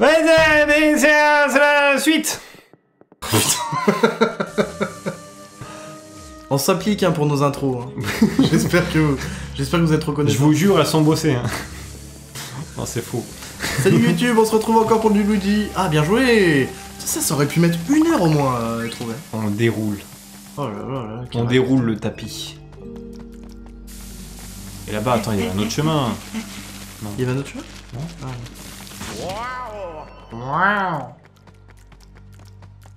Ouais, c'est mais c'est euh, c'est la suite On s'applique hein, pour nos intros. hein. J'espère que vous... J'espère que vous êtes Je reconnaissants. vous jure, elles sont bossées. Hein. Non, c'est faux. Salut YouTube, on se retrouve encore pour du Luigi. Ah, bien joué ça, ça, ça aurait pu mettre une heure au moins à trouver. On déroule. Oh là là là. On déroule le tapis. Et là-bas, attends, il y a un autre chemin. Il y avait un autre chemin? Non. Ah.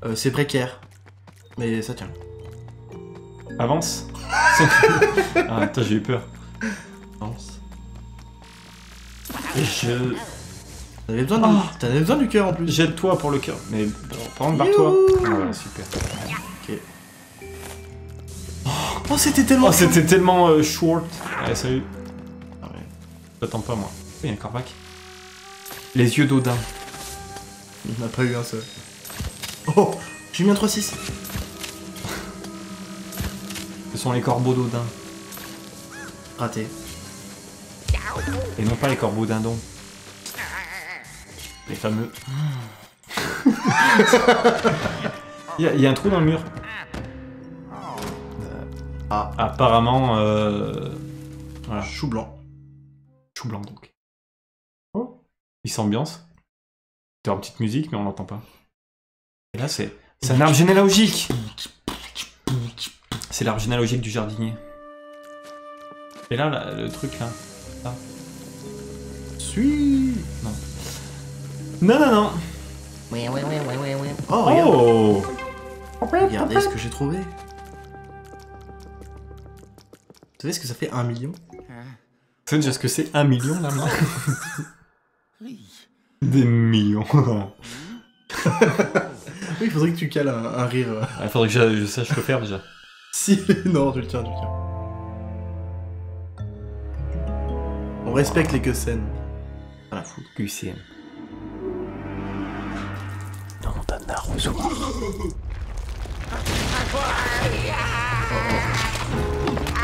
Euh, c'est précaire. Mais ça tient. Avance. ah, attends, j'ai eu peur. Avance. Je... T'avais besoin, du... Oh. T'avais besoin du cœur en plus. Jette-toi pour le cœur. Mais par contre, barre-toi. Ah, voilà, super. Oh, c'était tellement. Oh, c'était tellement euh, short. Allez, salut. Ah ouais. J'attends pas, moi. Oh, il y a un corbac. Les yeux d'Odin. Il n'a pas eu un seul. Oh J'ai mis un 3-6. Ce sont les corbeaux d'Odin. Raté. Et non pas les corbeaux dindons. Les fameux. Il y, a- y a un trou dans le mur. Ah. Apparemment, euh... voilà, Chou blanc. chou blanc donc. Oh, il s'ambiance. C'est une petite musique, mais on l'entend pas. Et là, c'est c'est un arbre généalogique. C'est l'arbre généalogique du jardinier. Et là, là, le truc là. Suis. Non, non, non. Oh, regarde. Oh Regardez ce que j'ai trouvé. Vous savez ce que ça fait un million? Vous savez déjà ce que c'est un million là maintenant? Des millions. Oui, il faudrait que tu cales un, un rire. euh. Il faudrait que je, je sache le faire déjà. Si, non, tu le tiens, tu le tiens. On respecte les que scènes. Voilà, fou. QCM. Dans un arrosoir.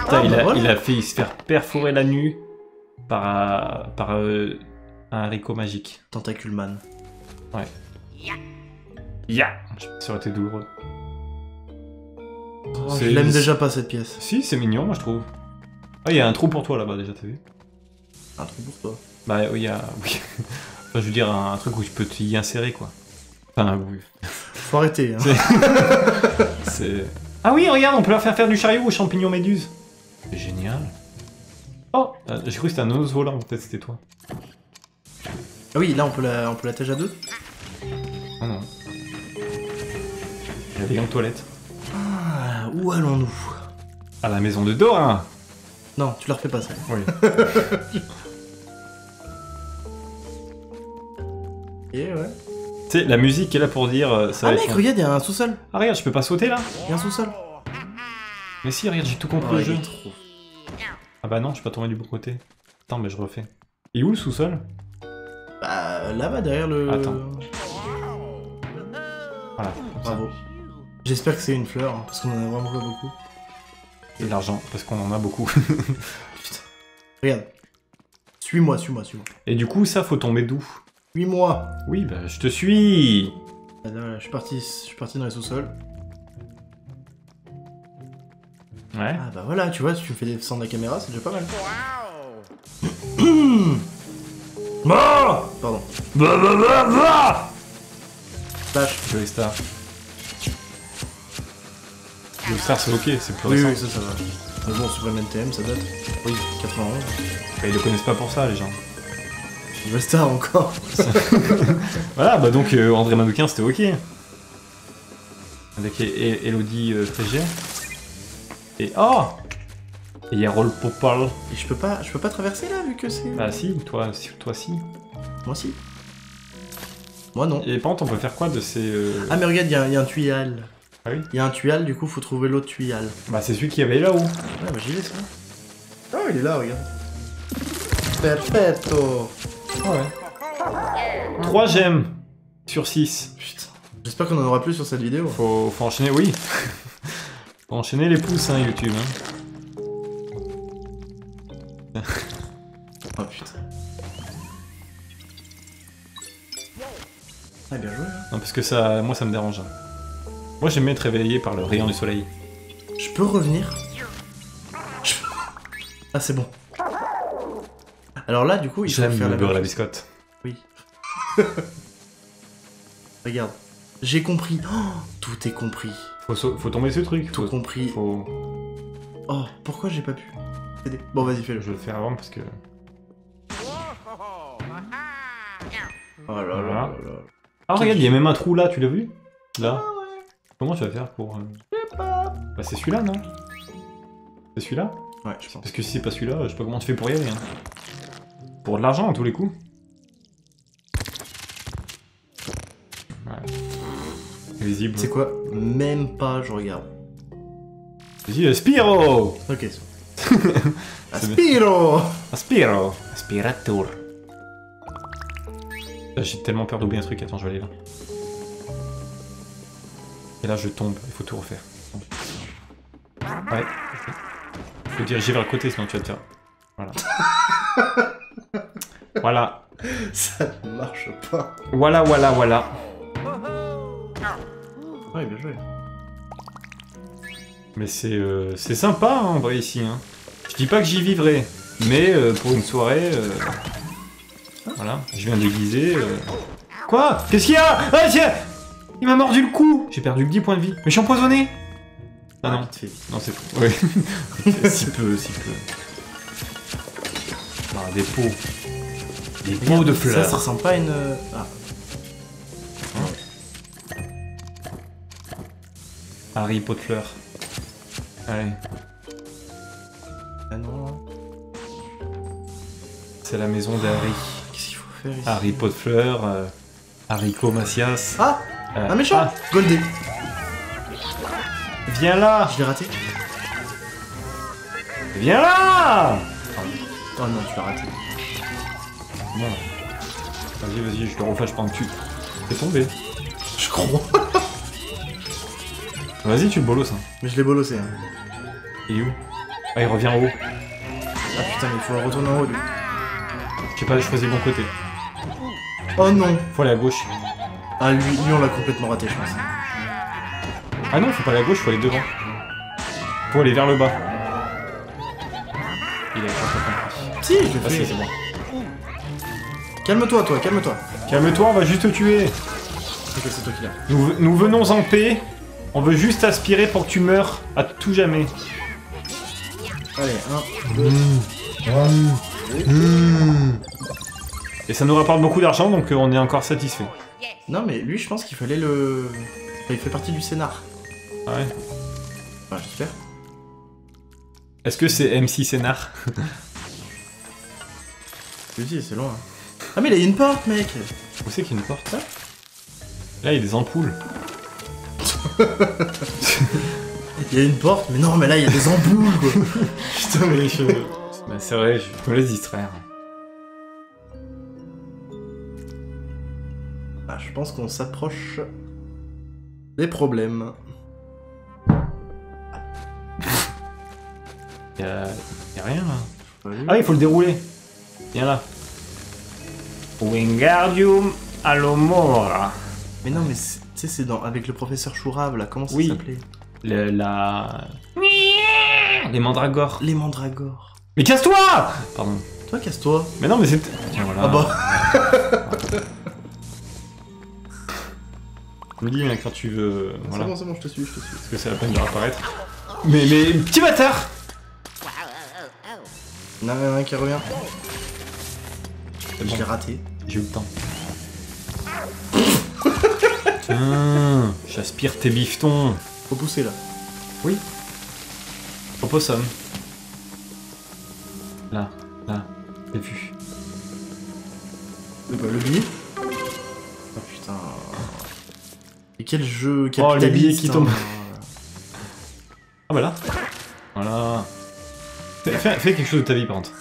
Putain, il, a, voilà. il a fait se faire perforer la nuit par, par euh, un haricot magique. Tentacule man. Ya Ça aurait été douloureux. Oh, je l'aime déjà pas cette pièce. Si, c'est mignon, moi je trouve. Ah, il y a un trou pour toi là-bas déjà, t'as vu Un trou pour toi. Bah oui, il y a. Oui. Enfin, je veux dire, un, un truc où tu peux t'y insérer quoi. Enfin, oui. Faut arrêter. Hein. C'est. Ah oui, regarde, on peut leur faire faire du chariot aux champignons méduses. C'est génial. Oh euh, J'ai cru que c'était un os volant, peut-être c'était toi. Ah oui, là on peut la, on peut l'attacher à deux. Oh non. Il y a des gants de toilette. Ah, où allons-nous? À la maison de Dora Non, tu la refais pas ça. Oui. Et ouais. tu sais, la musique est là pour dire. euh, Ça Ah va mec, être- regarde, il y a un sous-sol. Ah regarde, je peux pas sauter là Il y a un sous-sol. Mais si, regarde, j'ai tout compris Oh, le jeu. Ah bah non, je suis pas tombé du bon côté. Attends, mais je refais. Et où le sous-sol? Bah là-bas derrière le. Attends. Voilà. Bravo. J'espère que c'est une fleur, hein, parce qu'on en a vraiment pas beaucoup. Et de l'argent, parce qu'on en a beaucoup. Putain. Regarde. Suis-moi, suis-moi, suis-moi. Et du coup, ça, faut tomber d'où? Suis-moi. Oui, bah je te suis Ah, je suis parti, je suis parti dans les sous-sols. Ouais. Ah bah voilà, tu vois, tu me fais descendre la caméra, c'est déjà pas mal. Bah Pardon. Bah bah bah bah Flash. Joey Star. Joey Star, c'est ok, c'est plus Oui, récent. oui, ça, ça va. Mais bon, Supreme NTM, ça date. Oui. 91. Et ils le connaissent pas pour ça, les gens. Nouvelle star encore. Voilà, bah donc euh, André Manoukian, c'était ok. Avec E- E- Elodie euh, Frégé. Et oh Et il y a Roll Popal. Et je peux pas, je peux pas traverser là, vu que c'est... Bah si, toi, si- toi si. Moi si. Moi non. Et par contre, on peut faire quoi de ces... euh, Ah mais regarde, il y, a- y a un tuyal. Ah oui Il y a un tuyal, du coup, faut trouver l'autre tuyal. Bah c'est celui qui avait là-haut. Ouais, bah j'y vais, ça. Oh, il est là, regarde. Perfetto. Ah ouais. 3 gemmes sur 6. Putain. J'espère qu'on en aura plus sur cette vidéo. Faut, faut enchaîner, oui. faut enchaîner les pouces, hein, YouTube. Hein. Oh putain. Ah, bien joué. hein. Non, parce que ça, moi, ça me dérange. Moi, j'aime bien être réveillé par le rayon du soleil. Je peux revenir? Je- Ah, c'est bon. Alors là, du coup, il faut J'aime faire le la beurre et la chose. biscotte. Oui. Regarde. J'ai compris. Oh, tout est compris. Faut, faut tomber ce truc. Tout Faut, compris. faut... Oh, pourquoi j'ai pas pu? Bon, vas-y, fais-le. Je vais le faire avant parce que. Oh là là là là. Ah, regarde, il y a même un trou là, tu l'as vu? Là. Comment tu vas faire pour. euh, Bah, c'est celui-là, non? C'est celui-là? Ouais, je pense. Parce que si c'est pas celui-là, je sais pas comment tu fais pour y aller. hein. Pour de l'argent à tous les coups. Ouais. Visible. C'est quoi? Même pas, je regarde. Vas-y, euh, Spiro Ok, c'est bon. Aspiro Aspiro Aspirator. Là, J'ai tellement peur d'oublier un truc, attends, je vais aller là. Et là, je tombe, il faut tout refaire. Ouais. Faut diriger vers le côté, sinon tu vas te faire. Voilà. voilà. Ça ne marche pas. Voilà, voilà, voilà. Ouais, bien joué. Mais c'est euh, c'est sympa hein, en vrai ici. Hein. Je dis pas que j'y vivrai, mais euh, pour une soirée, euh, voilà, je viens déguiser. euh. Quoi? Qu'est-ce qu'il y a? Ah tiens Il m'a mordu le cou J'ai perdu 10 points de vie. Mais je suis empoisonné Ah non, fait. non c'est faux. Oui. si peu, si peu. Ah, des pots. Des pots de fleurs. ça ressemble pas à une. Ah, Harry pot de fleurs. Allez, c'est la maison d'Harry. Qu'est-ce qu'il faut faire ici Harry pot de fleurs, euh, haricot Macias. Ah euh, Un méchant ah, Goldé Viens là Je l'ai raté Viens là Oh non, tu l'as raté. Bon. Vas-y, vas-y, je te reflash pendant que tu... T'es tombé. Je crois. Vas-y, tu le bolos, hein. Mais je l'ai bolossé. Hein. Il est où? Ah, il revient en haut. Ah putain, mais il faut retourner en haut lui. J'ai pas choisi le bon côté. Oh non Faut aller à gauche. Ah lui, lui on l'a complètement raté, je pense. Ah non, faut pas aller à gauche, faut aller devant. Faut aller vers le bas. Il a pas compris. Si, je l'ai Ah si, fait. c'est bon. Calme-toi, toi, calme-toi. Calme-toi, on va juste te tuer. Ok, c'est toi qui l'as. Nous, nous venons en paix. On veut juste aspirer pour que tu meurs à tout jamais. Allez, un, Et ça nous rapporte beaucoup d'argent, donc euh, on est encore satisfait. Non, mais lui, je pense qu'il fallait le. Il fait partie du scénar. Ah ouais. Enfin, j'espère. Est-ce que c'est MC Scénar? Je le dis, c'est loin. Ah, mais il y a une porte, mec Où c'est qu'il y a une porte? Là Là, il y a des ampoules. Il y a une porte, mais non, mais là, il y a des emboules, quoi. Putain, mais je... Bah, c'est vrai, je me laisse distraire. Ah, je pense qu'on s'approche des problèmes. Y'a y a rien là. Ah, il faut le dérouler. Viens là. Wingardium Alomora. Mais non, mais c'est- tu sais, c'est dans... avec le professeur Chourave, là, comment ça Oui. s'appelait? Le, la... Les mandragores. Les mandragores. Mais casse-toi Pardon. Toi, casse-toi. Mais non, mais c'est... Tiens, voilà. Ah bah, Me dis hein, quand tu veux... Voilà. c'est bon, c'est bon, je te suis, je te suis. Parce que c'est la peine de réapparaître. Mais, mais, petit bâtard Il y en a un qui revient. C'est Je bon, l'ai raté. j'ai eu le temps. Tiens, j'aspire tes bifetons. Faut pousser, là. Oui. Opossum. Là, là, t'as vu. Le, le billet Et quel jeu Oh, les capitaliste billets qui hein. tombent. Ah bah là. Voilà. Fais, fais- fais quelque chose de ta vie par contre.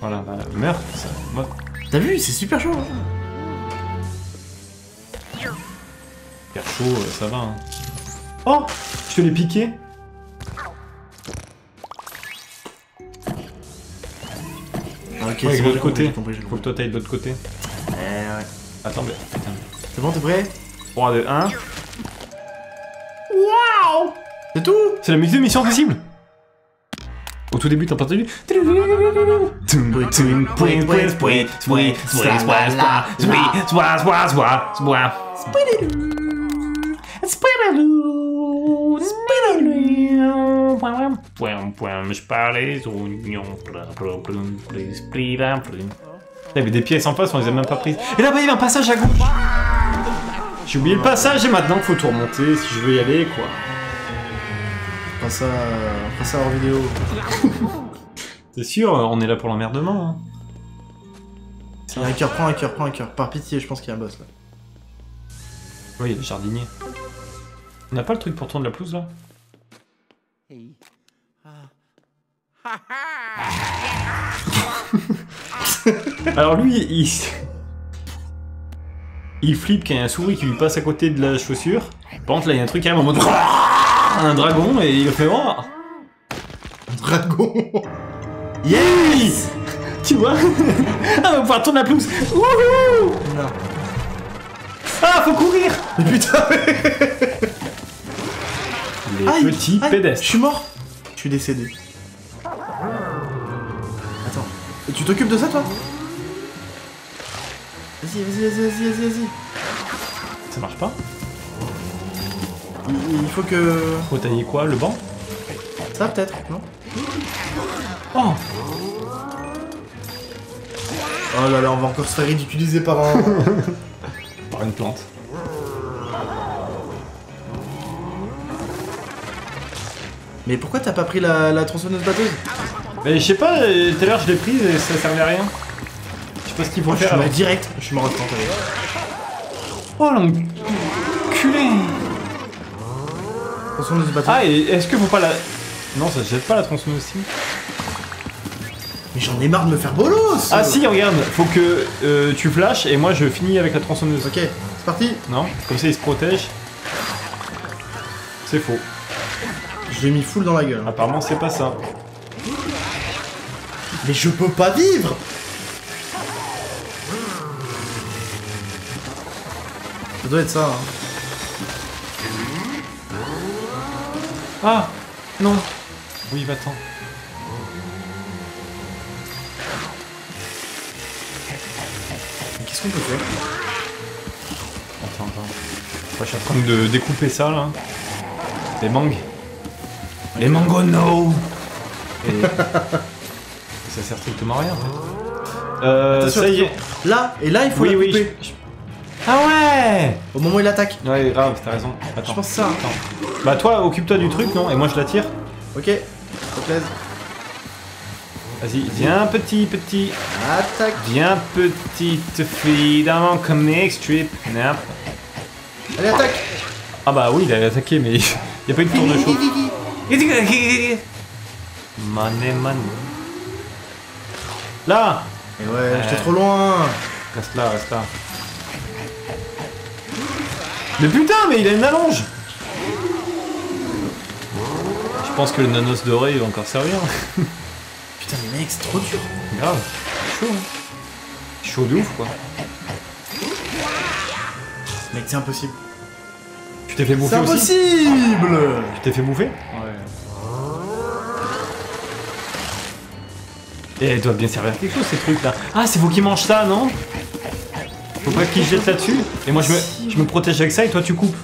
Voilà, bah, meurs. ça- moi- T'as vu, c'est super chaud. hein. Faire chaud, euh, ça va. hein. Oh Je te l'ai piqué Ah, ok, Ouais, c'est de l'autre compris, côté. compris, Faut que toi t'ailles de l'autre côté. Eh ouais. Attends, mais. Putain. C'est bon, t'es prêt? 3, 2, 1. C'est tout? C'est la musique de Mission Impossible. Au tout début, t'as pas entendu Je parlais aux oignons. Il y avait des pièces en face, on les a même pas prises. Et là-bas, il y a un passage à gauche J'ai oublié le passage et maintenant, faut tout remonter si je veux y aller, quoi. Prends ça, prends ça hors vidéo. C'est sûr, on est là pour l'emmerdement. Hein. Il y a un cœur, prends un cœur, prends un cœur. Par pitié, je pense qu'il y a un boss là. Oui, il y a le jardinier. On n'a pas le truc pour tourner la pelouse là Alors lui, il... Il flippe qu'il y a un souris qui lui passe à côté de la chaussure. Par contre, là, il y a un truc qui arrive en mode... Un dragon, et il fait... Oh Dragon Yes Tu vois Ah, on va pouvoir tourner la pelouse Wouhou Non. Ah, faut courir Mais putain. Les Aïe, petits aïe, pédestres. Je suis mort Je suis décédé. Attends. Et tu t'occupes de ça, toi? Vas-y, vas-y, vas-y, vas-y, vas-y, vas-y. Ça marche pas Il, il faut que... Faut tailler quoi Le banc Ça, peut-être, non Oh Oh là là, on va encore se faire ridiculiser par un... Par une plante. Mais pourquoi t'as pas pris la, la tronçonneuse batteuse? Mais je sais pas, euh, tout à l'heure je l'ai prise et ça servait à rien. Pas ce faut Moi, je faire. suis direct. Je suis mort avec. Oh l'enculé Tronçonneuse batteuse. Ah, et est-ce que faut pas la. Non, ça se jette pas la tronçonneuse aussi. Mais j'en ai marre de me faire bolos Ah si, regarde, faut que euh, tu flashes et moi je finis avec la tronçonneuse. Ok, c'est parti Non Comme ça il se protège. C'est faux. Je l'ai mis full dans la gueule. Apparemment c'est pas ça. Mais je peux pas vivre Ça doit être ça, hein. Ah Non Oui, va-t'en. Qu'est-ce qu'on peut faire? Attends, attends. Moi je suis en train de découper ça là. Les mangues. Les mangoes no Et. ça sert strictement à rien en fait. Euh, Attention, ça y est. Là, et là, il faut Oui, la oui. couper. je- je- Ah ouais Au moment où il attaque. Ouais, grave, t'as raison. Attends. Je pense ça. Attends. Bah toi, occupe-toi du truc, non? Et moi je la tire. Ok, s'il te plaît. Vas-y, viens petit, petit. Attaque. Viens petite fille dans mon comic strip. Nap. Allez, attaque Ah bah oui, il a attaqué, mais il y a pas eu de tour de chaud. Mané, mané. Là Et ouais, j'étais trop loin Reste là, reste là. Mais putain, mais il a une allonge Je pense que le nanos doré il va encore servir. Putain, mais mec, c'est trop dur Grave. Chaud. hein. Chaud de ouf quoi. Mec, c'est impossible. Tu t'es fait C'est bouffer aussi impossible Tu t'es fait bouffer Ouais. Et elles doivent bien servir à quelque chose ces trucs là. Ah, c'est vous qui mangez ça, non? Faut pas qu'ils jettent là-dessus Et moi je me, je me protège avec ça et toi tu coupes.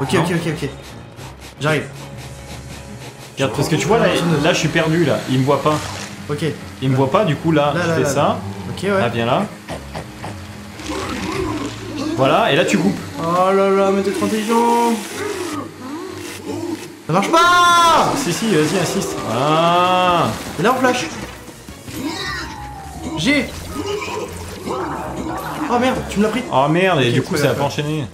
Ok, Non. ok, ok, ok. J'arrive. Regarde, parce que tu vois là, là je suis perdu là, il me voit pas. Ok. Il me voit pas, du coup là, Là, je fais là, ça. Ok, ouais. Ah, viens là. Voilà, et là tu coupes. Oh là là, mais t'es trop intelligent Ça marche pas Si, si, vas-y, insiste. Ah Et là, on flash. J'ai Oh merde, tu me l'as pris Oh merde, et Ok, du coup c'est ça a pas enchaîné.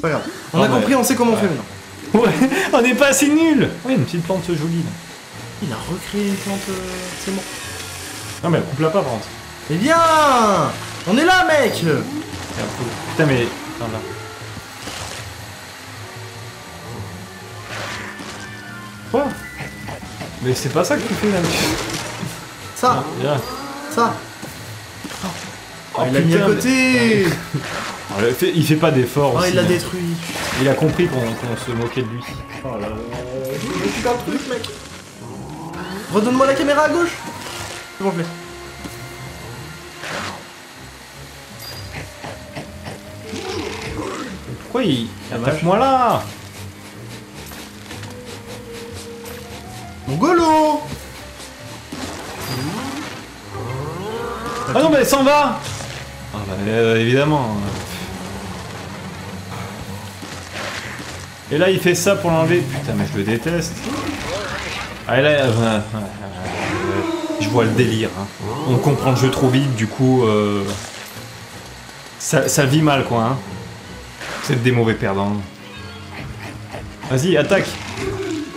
Pas grave. On a compris, on sait comment on fait ouais. maintenant. Ouais, on est pas assez nuls Oui, une petite plante jolie là. Il a recréé une plante, euh, c'est bon. Non mais coupe-la pas par contre. Mais viens On est là, mec C'est un peu- Putain mais... Attends, là. Quoi? Mais c'est pas ça que tu fais là. Ça, Viens. ça Oh, Il l'a mis à côté Alors, il, fait, il fait pas d'efforts Oh, aussi, il l'a hein. détruit. Il a compris qu'on se moquait de lui. Oh là là. Je récupère le truc, mec. Redonne-moi la caméra à gauche. C'est bon, je l'ai. Pourquoi il... Attaque-moi là? Mon golo Ah non mais elle s'en va Ah euh, évidemment. Et là il fait ça pour l'enlever. Putain mais je le déteste. Ah et là, euh, euh, euh, je vois le délire. hein. On comprend le jeu trop vite, du coup euh, ça, ça vit mal quoi. Hein. C'est des mauvais perdants. Vas-y, attaque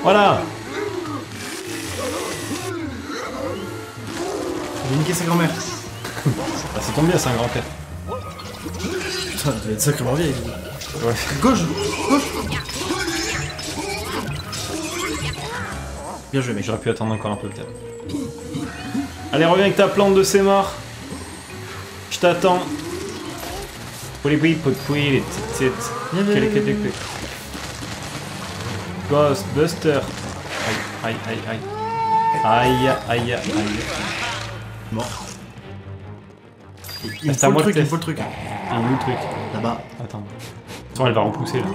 Voilà J'ai niqué sa grand-mère. Ah, Ça tombe bien, c'est un grand-père. Putain, elle devait être sacrément vieille. Ouais. Gauche Gauche Bien joué, mec. J'aurais pu attendre encore un peu peut-être. Allez, reviens avec ta plante de ses morts. Je t'attends. Pouli pouli pouli viens, quel- viens. quel- Ghostbuster. Aïe, aïe, aïe, aïe. Aïe, aïe, aïe. Mort. Il me faut le truc, il me faut le truc. Où le truc Là-bas. Attends. Attends, elle va repousser là.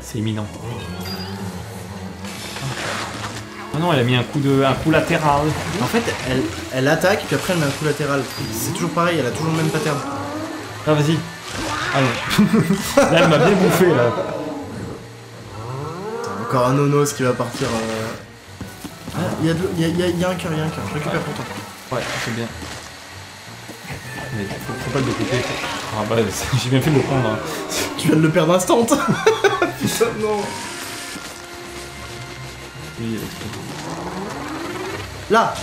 C'est imminent. Ah non, elle a mis un coup de, un coup latéral. En fait, elle, elle attaque, puis après elle met un coup latéral. C'est toujours pareil, elle a toujours le même pattern. Ah vas-y. Allez. là elle m'a bien bouffé là. Encore un nonos qui va partir. euh. Ah, il y, a de- il y a- il y a- il y a un cœur, il y a un cœur. Je récupère pour toi. Ouais, c'est bien. Mais faut, pas le découper. Ah bah j'ai bien fait de le prendre. hein. Tu viens de le perdre instant. Putain, non. Oui, Là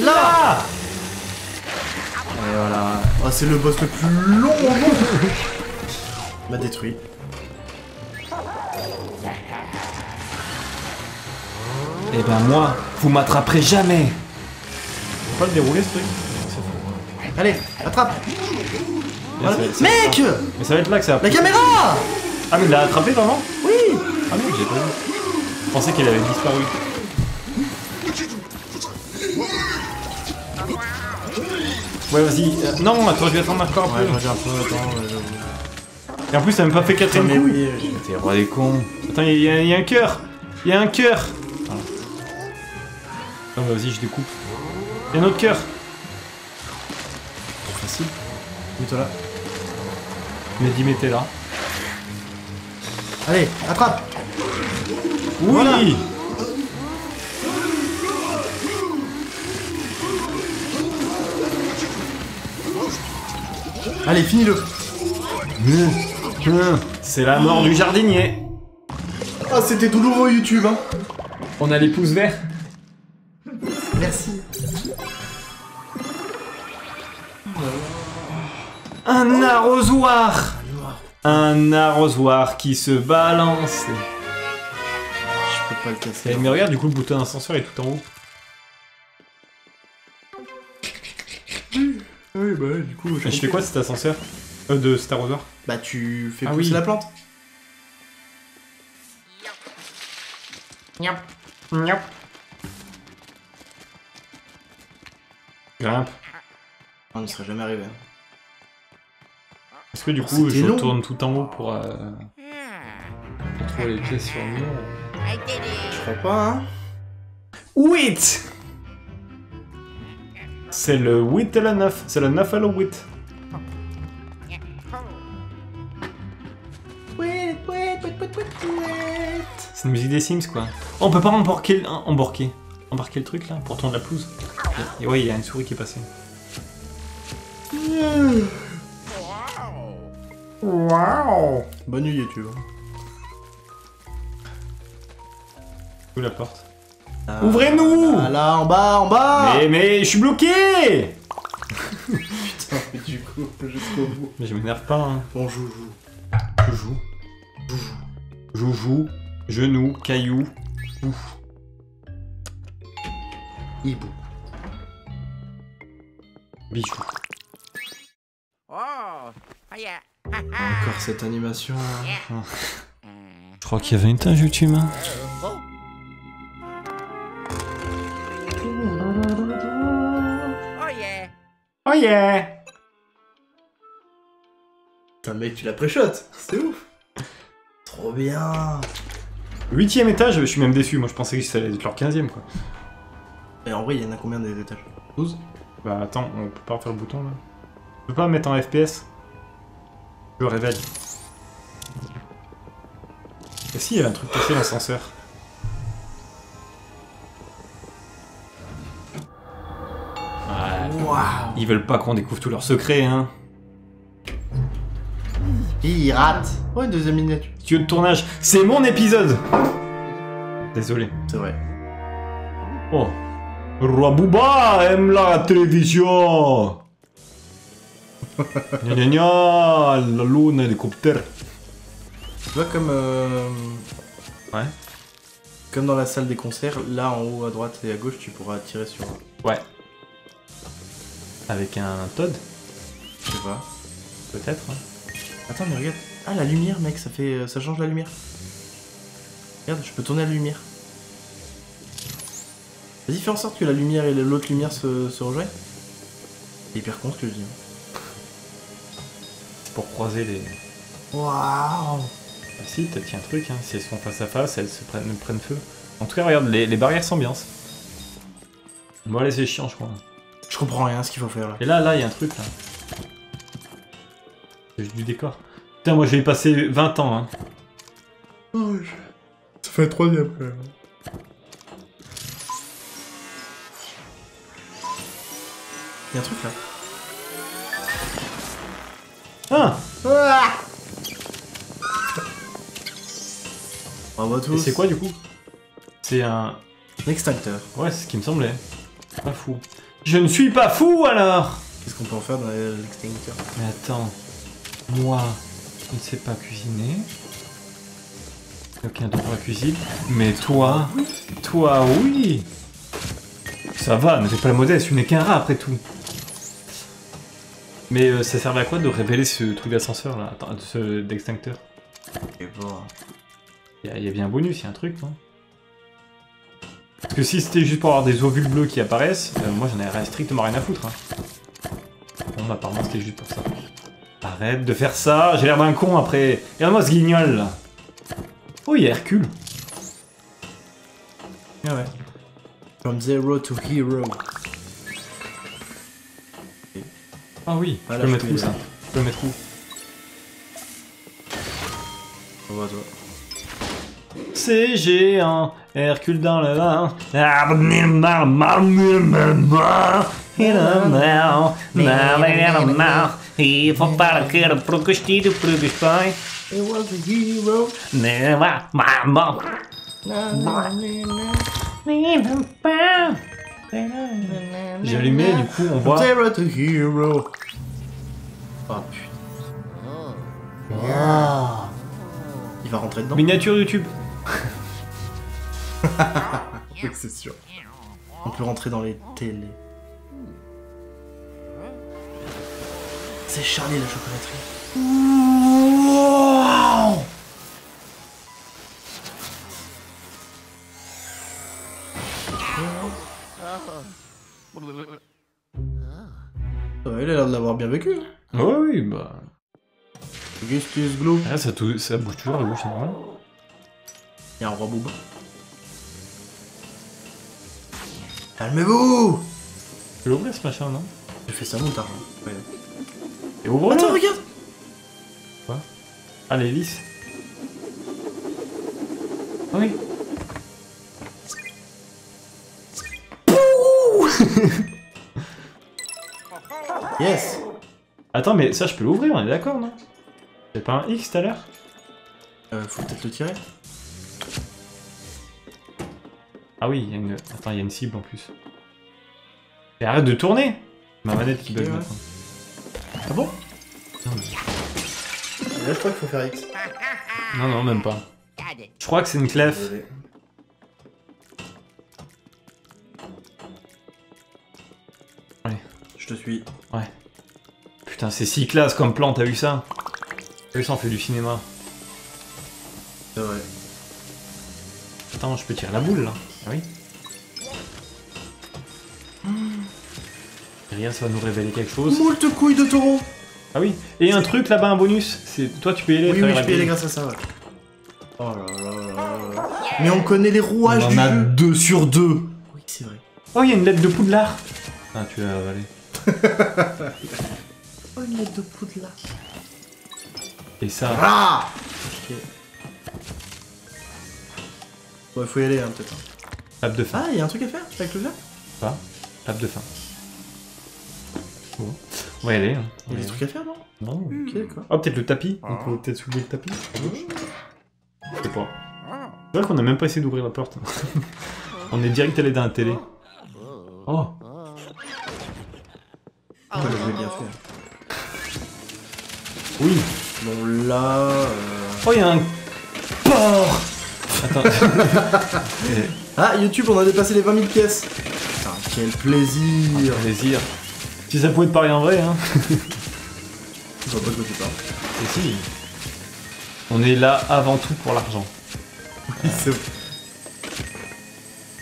Là Ah Et voilà. Oh, c'est le boss le plus long au monde. M'a détruit. Et ben moi, vous m'attraperez jamais. Faut pas le dérouler ce truc. Allez, attrape Voilà. ça- ça- Mec Mais ça va être là que ça va. La caméra Ah mais il l'a attrapé vraiment Oui Ah non, j'ai pas vu. Je pensais qu'elle avait disparu. Ouais, vas-y. Euh, non, attends, je vais attendre encore un Ouais, peu. regarde un peu, attends. ouais. Et en plus, t'as même pas fait quatrième Mais coup. oui, oui. T'es roi des cons. Attends, il y, a- y a un cœur. Il y a un cœur. Non, mais vas-y, je découpe. Il y a un autre cœur. Mets-toi là. Mehdi, mettez là. Allez, attrape Oui Voilà. Allez, finis-le C'est la mort du jardinier. Ah, c'était douloureux YouTube, hein On a les pouces verts. Merci. Un arrosoir. Un arrosoir qui se balance. Je peux pas le casser. Eh, Mais regarde, du coup, le bouton d'ascenseur est tout en haut. Oui, bah du coup... Je fais quoi de cet ascenseur Euh, de cet arrosoir Bah tu fais Ah pousser oui. la plante. Grimpe. On ne serait jamais arrivé. Est-ce que du coup, je long. retourne tout en haut pour, euh, pour trouver les pièces sur le mur Je crois pas, hein Wit C'est le 8 et le 9. C'est le 9 et le 8. C'est une musique des Sims quoi. Oh, on peut pas embarquer, le- embarquer, embarquer le truc là pour tourner la pelouse. Et ouais, il y a une souris qui est passée. Waouh Bonne nuit YouTube. Où la porte Ah. Ouvrez-nous là, en bas, en bas Mais mais je suis bloqué Putain, mais du coup, jusqu'au bout. Mais je m'énerve pas. Hein. Bon, joue, joue. Joujou. Joujou. Genou. Caillou. Ouf. Hibou. Bijou. Cette animation. Je crois qu'il y avait une tâche YouTube. hein. Oh yeah Putain, mec, tu la pré-shot. C'est ouf. Trop bien. Huitième étage, je suis même déçu. Moi, je pensais que ça allait être leur quinzième, quoi. Et en vrai, il y en a combien des étages? 12 Bah attends, on peut pas refaire le bouton là. On peut pas mettre en FPS Je le révèle. Et si, il y a un truc cassé l'ascenseur. Ouais. Waouh. Ils veulent pas qu'on découvre tous leurs secrets, hein. Pirate. Oh, une deuxième miniature. Studio de tournage, c'est mon épisode Désolé. C'est vrai. Oh. Roi Booba aime la télévision Gna gna gna, la lune, hélicoptère. Tu vois comme euh, Ouais. comme dans la salle des concerts, là en haut à droite et à gauche, tu pourras tirer sur. Ouais. Avec un Todd, Je sais pas. peut-être. hein. Attends, mais regarde. Ah, la lumière, mec, ça fait, euh, ça change la lumière. Regarde, je peux tourner la lumière. Vas-y, fais en sorte que la lumière et l'autre lumière se, se rejoignent. C'est hyper con ce que je dis. Pour croiser les. Waouh Ah si, t'as un truc, hein. si elles sont face à face, elles se prennent, prennent feu. En tout cas, regarde, les, les barrières s'ambiancent. Bon, allez, c'est chiant, je crois. Je comprends rien à ce qu'il faut faire là. Et là, là, il y a un truc, là. C'est juste du décor. Putain, moi, je vais y passer 20 ans, hein. Oh, Ça fait troisième quand même. Il y a un truc là. Ah Bravo à tous. Et c'est quoi, du coup? C'est un... Un extincteur. Ouais, c'est ce qui me semblait. Pas fou. Je ne suis pas fou, alors Qu'est-ce qu'on peut en faire dans l'extincteur Mais attends, moi, je ne sais pas cuisiner. Aucun don pour la cuisine. Mais toi, toi, oui Ça va, ne fais pas la modeste, tu n'es qu'un rat après tout. Mais euh, ça servait à quoi de révéler ce truc d'ascenseur là? Attends, ce d'extincteur? Et bon. Il y, a- il y a bien un bonus, il y a un truc, non? Parce que si c'était juste pour avoir des ovules bleus qui apparaissent, euh, moi j'en ai strictement rien à foutre. Hein. Bon, bah, apparemment c'était juste pour ça. Arrête de faire ça, j'ai l'air d'un con après. Regarde-moi ce guignol là. Oh, il y a Hercule. Ah ouais. From zero to hero. Ah oui, Ah, je là, peux je peux où ça. Je peux le mettre où Bravo à toi. C'est géant, Hercule dans le vent. Il faut pas que plus de pain. It was a hero. J'ai allumé, du coup on voit. Zero to hero. Oh putain. Wow. Il va rentrer dedans Miniature YouTube. Oui, c'est sûr. On peut rentrer dans les télés. C'est Charlie la chocolaterie. Ouais, il a l'air de l'avoir bien vécu. hein. Ouais, oui, bah. Augustus Gloom. Ah, ça, tou- ça bouge toujours la bouche, c'est normal. Il y a un roi booba. Calmez-vous Tu peux l'ouvrir ce machin, non? J'ai fait ça longtemps. Ouais. Et ouvre Attends, regarde Ah, l'hélice. Ah oui. Yes Attends, mais ça, je peux l'ouvrir, on est d'accord, non? C'est pas un X tout à l'heure? Euh, Faut peut-être le tirer. Ah oui, il y a une... Attends, il y a une cible en plus. Et arrête de tourner Ma manette qui bug ouais. maintenant. Ah bon? Non, mais- Là, je crois qu'il faut faire X. non, non, même pas. Je crois que c'est une clef. Je te suis. Putain, c'est si classe comme plan, t'as vu ça? T'as vu ça, on fait du cinéma. C'est vrai. Attends, je peux tirer la boule là. Ah oui. Rien, ça va nous révéler quelque chose. Moult couilles de taureau Ah oui. Et un truc là-bas, un bonus. C'est toi, tu peux y aller. Oui, oui, je peux y aller grâce à ça, ouais. Oh là là là là. Mais on connaît les rouages On en du a jeu. deux sur deux. Oui, c'est vrai. Oh, il y a une lettre de Poudlard. Ah, tu l'as avalé. Oh, une lettre de poudre là. Et ça. Ah Ok. Bon, il faut y aller, hein, peut-être. Table de fin. Ah, il y a un truc à faire avec le verre? Pas. Table de fin. Bon. On va y aller. hein. Il y a des trucs à faire, non? Non. Ok, d'accord. Oh, peut-être le tapis. On peut peut-être soulever le tapis. à gauche. Je sais pas. C'est vrai qu'on a même pas essayé d'ouvrir la porte. On est direct allé dans la télé. Oh. Ah, bah, je l'ai bien fait. Oui. Bon, là... euh, Oh, il y a un porc. Attends. Ah, YouTube, on a dépassé les 20 000 pièces Putain, quel plaisir plaisir. Si ça pouvait te parler en vrai, hein. Je vois pas de quoi tu parles. Et si. On est là avant tout pour l'argent. C'est vrai.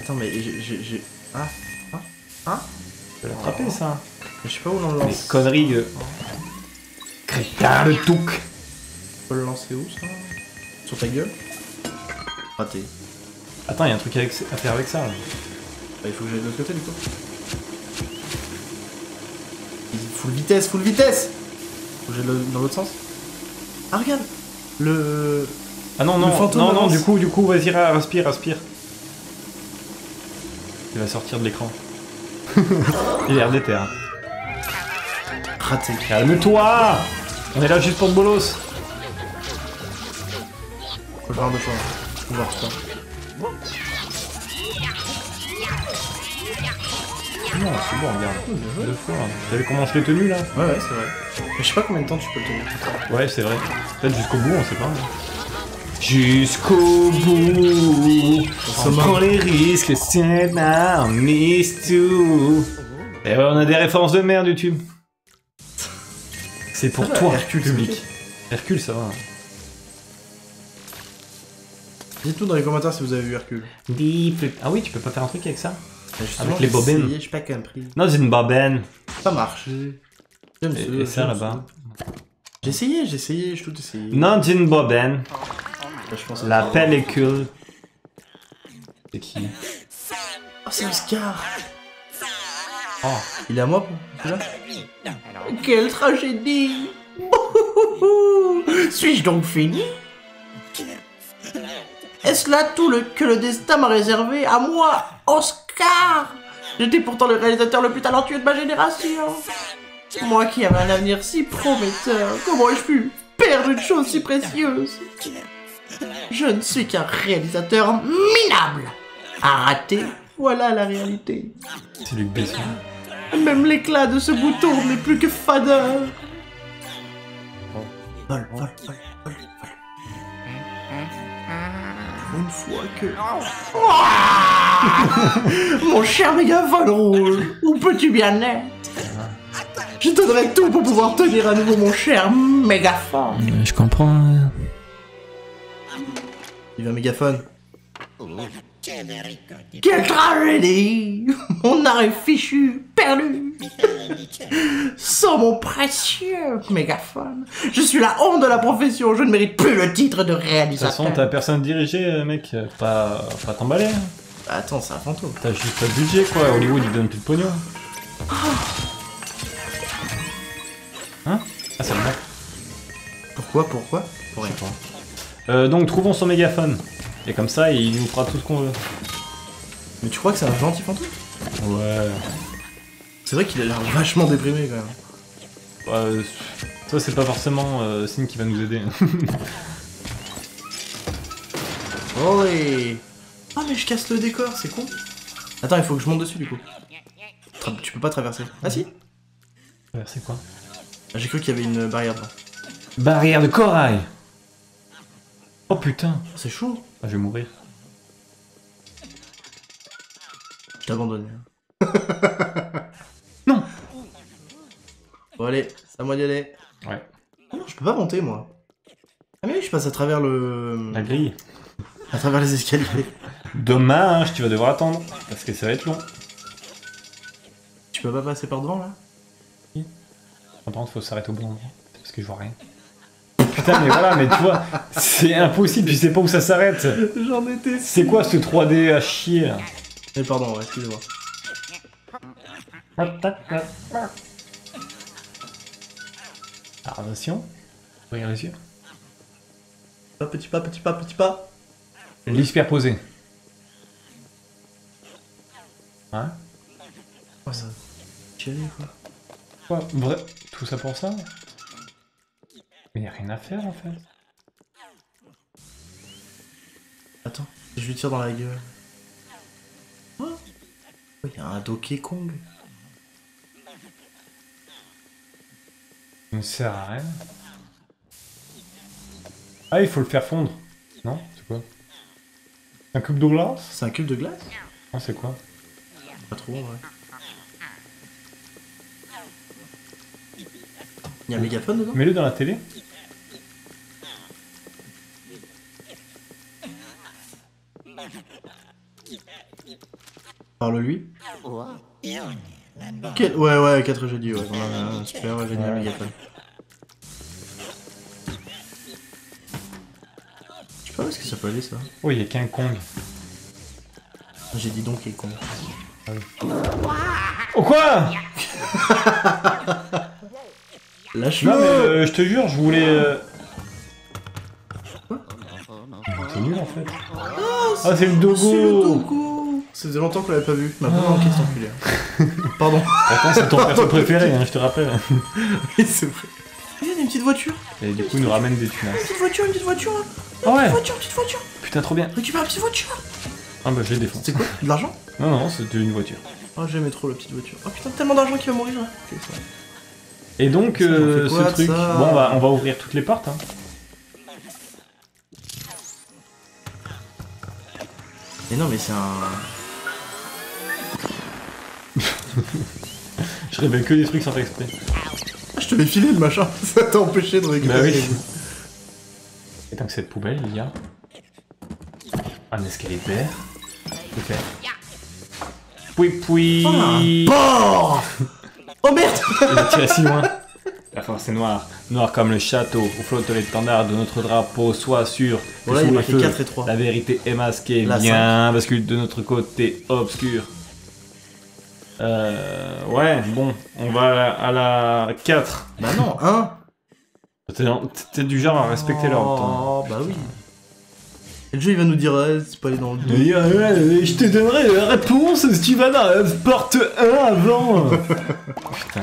Attends, mais j'ai... j'ai- j'ai- Ah Je peux l'attraper, ça. Mais Je sais pas où l'on le Les lance. conneries de... Crétin le touc. On peut le lancer où, ça? Sur ta gueule? Raté. Attends, il y a un truc avec- à faire avec ça. là. Bah, il faut que j'aille de l'autre côté, du coup. Full vitesse, full vitesse Faut que j'aille le- dans l'autre sens. Ah, regarde Le... Ah non, Le non, fantôme non, non, avance. du coup, du coup, vas-y, respire, respire. Il va sortir de l'écran. Il a l'air déter. hein. Raté. Calme-toi On est là juste pour le bolos. Faut voir de choix. Faut voir ça. Non, c'est bon, regarde. Deux fois. T'as vu comment je l'ai tenu là? Ouais, ouais, c'est vrai. Mais je sais pas combien de temps tu peux le tenir. Ouais, c'est vrai. Peut-être jusqu'au bout, on sait pas. Jusqu'au bout, on prend les risques, c'est un miss tout. Et ouais, on a des références de merde YouTube. C'est pour Ça va, toi, Hercule, public. Hercule, ça va. Dites-nous dans les commentaires si vous avez vu Hercule. Deep. Ah oui, tu peux pas faire un truc avec ça Bah, justement, Avec les bobines. J'ai pas compris. Non, c'est une bobine. Ça marche. J'aime Et, ça, et ça j'aime là-bas. J'ai essayé, j'ai essayé, j'ai tout essayé. Non, c'est une bobine. Bah, je La pellicule. C'est qui Oh, c'est Oscar Oh. Il est à moi pour celui-là Quelle tragédie Suis-je donc fini? Est-ce là tout le que le destin m'a réservé à moi, Oscar? J'étais pourtant le réalisateur le plus talentueux de ma génération. Moi qui avais un avenir si prometteur, comment ai-je pu perdre une chose si précieuse? Je ne suis qu'un réalisateur minable. À rater, voilà la réalité. C'est Luc Besson. Même l'éclat de ce bouton n'est plus que fadeur. Vol, vol, vol, vol, vol. Une fois que... Mon cher mégaphone rouge, où peux-tu bien être? Je donnerai tout pour pouvoir tenir à nouveau mon cher mégaphone. Je comprends. Il veut un mégaphone. Quelle tragédie Mon art est fichu, perdu Sans mon précieux mégaphone, je suis la honte de la profession, je ne mérite plus le titre de De toute réalisateur. façon, t'as personne dirigé, euh, mec. Pas, pas t'emballer. hein. Attends, c'est un fantôme. T'as juste pas de budget, quoi. Hollywood, ils donnent plus de pognon. Hein? Ah, c'est le mec. Pourquoi, pourquoi? Pour rien. Euh, donc, trouvons son mégaphone. Et comme ça, il nous fera tout ce qu'on veut. Mais tu crois que c'est un gentil fantôme? Ouais. C'est vrai qu'il a l'air vachement déprimé quand même. Ouais, ça, c'est pas forcément euh, signe qui va nous aider. Olé Ah mais je casse le décor, c'est con. Attends, il faut que je monte dessus du coup. Tra- Tu peux pas traverser. Ah si Ouais, c'est quoi? Ah, J'ai cru qu'il y avait une barrière devant. Barrière de corail Oh putain C'est chaud. Ah, Je vais mourir. Je t'abandonne. Non Bon allez, à moi d'y aller. Ouais. Ah non, je peux pas monter, moi? Ah mais oui, je passe à travers le... La grille. À travers les escaliers. Dommage, tu vas devoir attendre. Parce que ça va être long. tu peux pas passer par devant, là? Par contre, faut s'arrêter au bon endroit. Parce que je vois rien. Putain, mais voilà, mais tu vois, c'est impossible, tu sais pas où ça s'arrête. J'en étais... C'est quoi ce 3D à chier là Mais pardon, ouais, excusez-moi. Attention. Regarde les yeux. Pas petit pas, petit pas, petit pas. L'hyperposé. Ouais Oh, ça... Quoi. Quoi Vrai Tout ça pour ça? Mais y a rien à faire en fait. Attends, je lui tire dans la gueule. Oh, il y a un Donkey Kong. Ça ne sert à rien. Ah, il faut le faire fondre. Non? C'est quoi? Un cube de glace? C'est un cube de glace? Non, c'est quoi? Pas trop, ouais. Il y a un mégaphone dedans Mets-le dans la télé. Parle-lui. Quel- Ouais, ouais, 4 j'ai dit, ouais. Super, ouais, génial, Ouais. mégaphone. Je sais pas où est-ce que ça peut aller, ça. Oh, il y a qu'un Kong. J'ai dit Donkey Kong. Oh quoi? Lâche-le Non mais euh, je te jure, je voulais... euh, C'est nul en fait. Ah, c'est le C'est le dogo Dogo Ça faisait longtemps qu'on l'avait pas vu. M'a pas manqué cet enculé. hein. Pardon. Pourtant, c'est ton perso préféré, hein, je te rappelle. Oui, c'est vrai. Il y a une petite voiture. Et du coup, il nous ramène des tunas. Une petite voiture, une petite voiture. hein. Ah ouais Une voiture, une petite voiture. Putain, trop bien. Récupère la petite voiture. Ah bah, je les défonce. C'est quoi? De l'argent? Non, non, c'était une voiture. Oh, j'aimais trop la petite voiture. Oh putain, tellement d'argent qui va mourir là. Ok, ça va. Et donc, euh, quoi, ce truc... Bon, on va, on va ouvrir toutes les portes, hein. Mais non, mais c'est un. Je révèle que des trucs sans faire exprès. Ah, je te l'ai filé le machin. Ça t'a empêché de récupérer Bah oui. Et dans cette poubelle, il y a... Un escalier vert. Ok. Poui poui Un porc Oh merde Il a tiré si loin. La force est noire. Noir comme le château où flotte l'étendard de notre drapeau. Sois sûr que Voilà, il sous y a le marqué feu, 4 et 3. la vérité est masquée. La Bien bascule de notre côté obscur. Euh... Ouais, bon. On va à la, à la 4. Bah non, 1 T'es t'es du genre à respecter l'ordre. Oh, bah oui. Et le jeu il va nous dire, ouais, c'est pas aller dans le 2. Et, euh, je te donnerai la réponse si tu vas dans la porte 1 avant. Putain.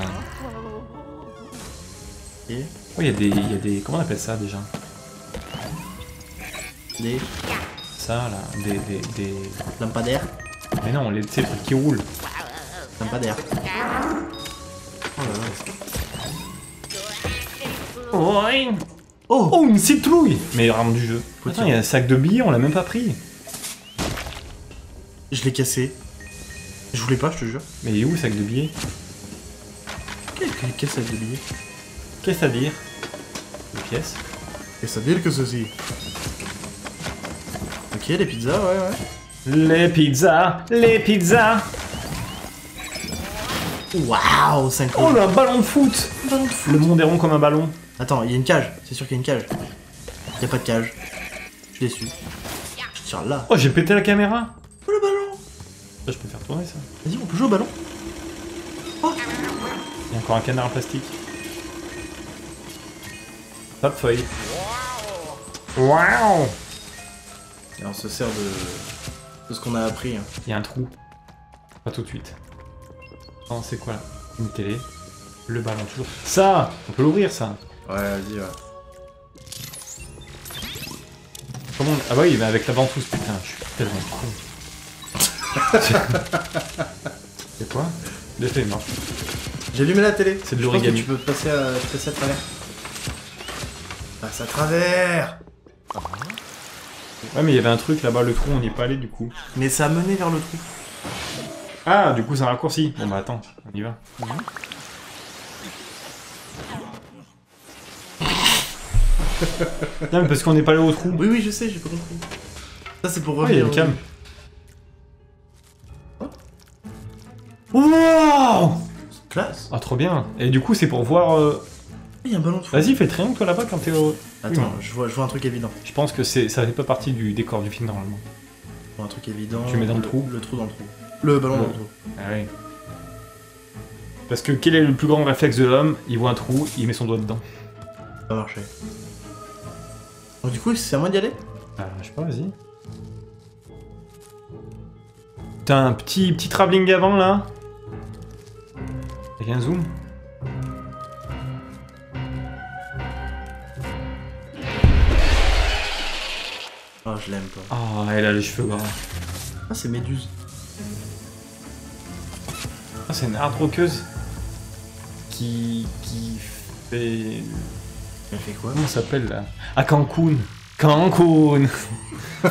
Et Oh, il y a des, il y a des, comment on appelle ça déjà? Des Ça là, des, des, des. lampadaires. Mais non, les, tu sais, les trucs qui roulent. Lampadaires. Oh là là. Ouais. Oh Oh, une citrouille Meilleure arme du jeu. Attends, il y a un sac de billets, on l'a même pas pris. Je l'ai cassé. Je voulais pas, je te jure. Mais il est où le sac de billets? Quel quel sac de billets? Qu'est-ce à dire? Des pièces. Et ça dire que ceci? Ok, les pizzas, ouais, ouais. Les pizzas Les pizzas Waouh, 5 Oh ballon de foot ballon de foot. Le monde est rond comme un ballon. Attends, il y a une cage. C'est sûr qu'il y a une cage. Il y a pas de cage. Je suis déçu. Je tire là. Oh, j'ai pété la caméra Oh le ballon Ça, je peux faire tourner ça. Vas-y, on peut jouer au ballon Il y a encore un canard en plastique. Pas de feuille. Waouh Et on se sert de, de ce qu'on a appris. hein. Il y a un trou. Pas tout de suite. Non, c'est quoi là? Une télé. Le ballon toujours. Ça On peut l'ouvrir ça. Ouais, vas-y, ouais. Comment on- Ah bah oui, mais avec la ventouse, putain, je suis tellement con. C'est quoi Deux feuilles mortes. J'ai allumé la télé. C'est de Je pense que l'origami. Tu peux passer à, passer à travers. Passe à travers Ouais, mais il y avait un truc là-bas, le trou, on n'y est pas allé du coup. Mais ça a mené vers le trou. Ah, du coup, c'est un raccourci. Bon bah attends, on y va. Non, mais parce qu'on n'est pas allé au trou. Oui, oui, je sais, j'ai pas compris. Ça, c'est pour Ouais, il y a revenir. une cam. Wow Classe. Ah, trop bien. Et du coup, c'est pour voir. euh, Il y a un ballon de. Vas-y, fais triangle toi là-bas quand t'es au. Attends, Oui, je, vois, je vois un truc évident. Je pense que c'est ça fait pas partie du décor du film normalement. Un truc évident. Tu mets dans le trou Le trou dans le trou. Le ballon Le- dans le trou. Ah oui. Parce que quel est le plus grand réflexe de l'homme? Il voit un trou, il met son doigt dedans. Ça va marcher. Donc, du coup, c'est à moi d'y aller Ah, je sais pas, vas-y. T'as un petit, petit travelling avant là Avec un zoom Oh, je l'aime pas. Ah, elle a les cheveux gras. Ah, c'est Méduse. Ah, c'est une hard rockeuse qui, qui fait... Elle fait quoi Comment ça s'appelle là Ah, Cancun Cancun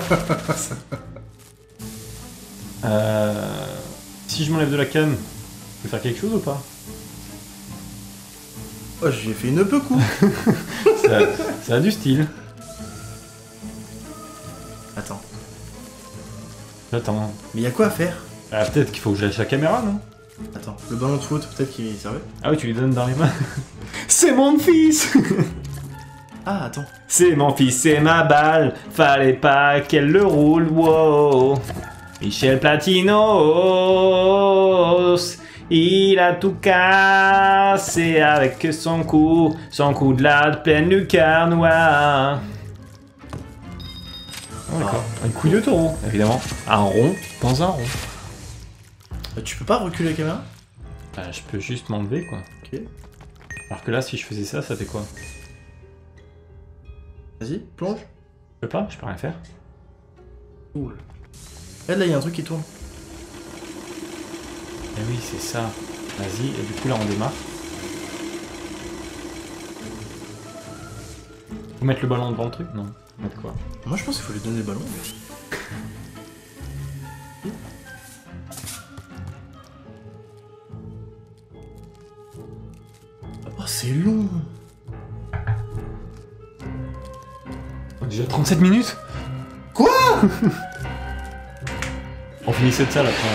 euh, Si je m'enlève de la canne, je peux faire quelque chose ou pas Oh, j'ai fait une peu coup. ça, ça a du style. Attends. Attends. Mais y a quoi à faire Ah, peut-être qu'il faut que je lâche la caméra, non Attends. Le ballon de foot, peut-être qu'il servait Ah oui, tu lui donnes dans les mains. c'est mon fils Ah, attends. C'est mon fils, c'est ma balle. Fallait pas qu'elle le roule, wow. Michel Platinos, il a tout cassé avec son coup, son coup de la pleine lucarne noire. Oh, d'accord. Un couille de taureau, évidemment. Un rond dans un rond. Euh, Tu peux pas reculer la caméra? Bah, je peux juste m'enlever, quoi. Ok. Alors que là, si je faisais ça, ça fait quoi? Vas-y, plonge. Je peux pas, je peux rien faire. Cool. Regarde, là, y a un truc qui tourne. Eh oui, c'est ça. Vas-y, et du coup là on démarre. Faut mettre le ballon devant le truc Non. Mettre quoi Moi, je pense qu'il faut lui donner le ballon. Oh, c'est long Déjà 37 minutes Quoi On finissait de ça là après.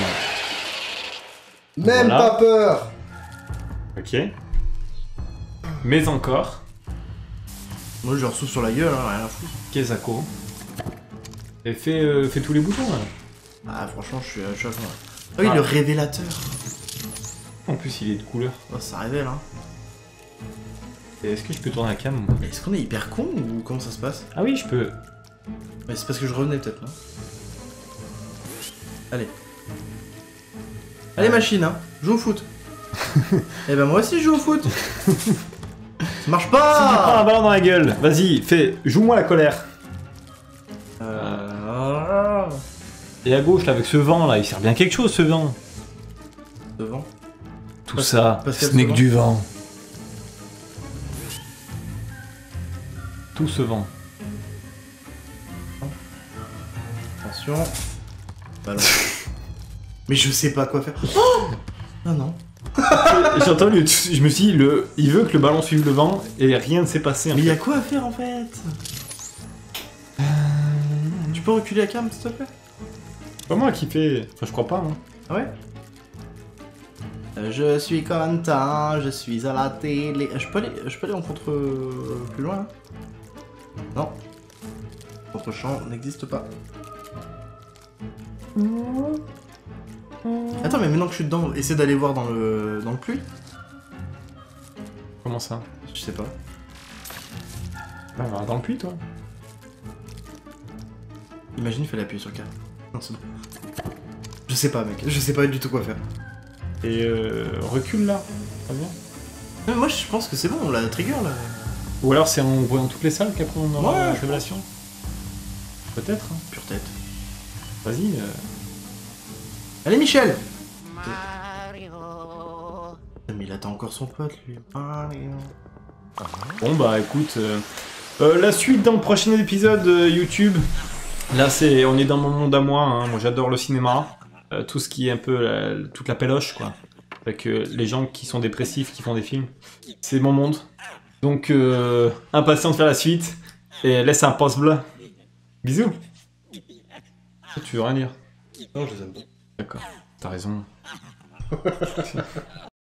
Même Voilà. pas peur Ok. Mais encore. Moi, je leur souffle sur la gueule, hein, rien à foutre. Kezako. Et fais, euh, fais tous les boutons là. Ah, franchement, je suis à chaque fois. Ah oui, Ah. le révélateur. En plus il est de couleur. Oh, ça révèle, hein. Est-ce que je peux tourner la cam Mais est-ce qu'on est hyper con ou comment ça se passe Ah oui, je peux. Mais c'est parce que je revenais peut-être, non Allez. Allez, machine, hein. Joue au foot. Eh ben, moi aussi, je joue au foot. ça marche Si tu prends un pas ballon dans la gueule, vas-y, fais. Joue-moi la colère. Euh... Et à gauche là avec ce vent là, il sert bien quelque chose ce vent. Devant. Tout Parce- ça, ce n'est que du vent. Tout ce vent. Attention. Ballon. Mais je sais pas quoi faire. Oh non, non. J'ai entendu, je me suis dit, le... il veut que le ballon suive le vent et rien ne s'est passé. en Mais fait. y a quoi à faire en fait Tu peux reculer la cam s'il te plaît? C'est pas moi qui fait. Enfin, je crois pas. Hein. Ah ouais? Euh, Je suis content, je suis à la télé. Euh, Je peux aller, je peux aller en contre euh, plus loin là Non. Contre-champ n'existe pas. Attends, mais maintenant que je suis dedans, essaie d'aller voir dans le dans le pluie. Comment ça? Je sais pas. Ah, va Dans le puits, toi Imagine, il fallait appuyer sur K. Non, c'est bon. Je sais pas, mec. Je sais pas du tout quoi faire. Et euh, recule là. Très bien? Mais moi, je pense que c'est bon, on l'a trigger là. Ou alors c'est en voyant toutes les salles qu'après on aura Ouais, la je révélation Peut-être. hein. Pure tête. Vas-y. euh, Allez, Michel Mario. Mais il attend encore son pote, lui. Mario. Bon bah écoute, euh, euh, la suite dans le prochain épisode euh, YouTube. Là c'est, on est dans mon monde à moi. hein. Moi j'adore le cinéma, Euh, tout ce qui est un peu la- toute la péloche quoi. Avec euh, les gens qui sont dépressifs, qui font des films, c'est mon monde. Donc, euh, impatient de faire la suite. Et laisse un pouce bleu. Bisous. Tu veux rien dire? Non, je les aime pas. D'accord, t'as raison.